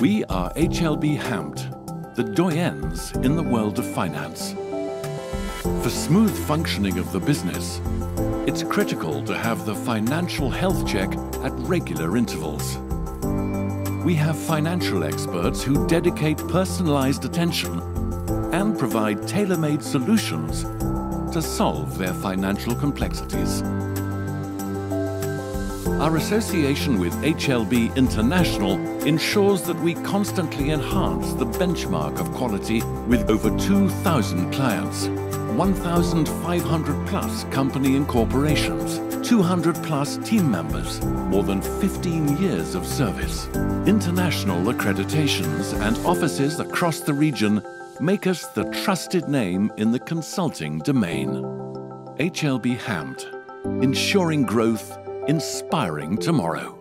We are HLB Hamt, the doyens in the world of finance. For smooth functioning of the business, it's critical to have the financial health check at regular intervals. We have financial experts who dedicate personalized attention and provide tailor-made solutions to solve their financial complexities. Our association with HLB International ensures that we constantly enhance the benchmark of quality with over 2,000 clients, 1,500 plus company incorporations, 200 plus team members, more than 15 years of service. International accreditations and offices across the region make us the trusted name in the consulting domain. HLB Hamt, ensuring growth inspiring tomorrow.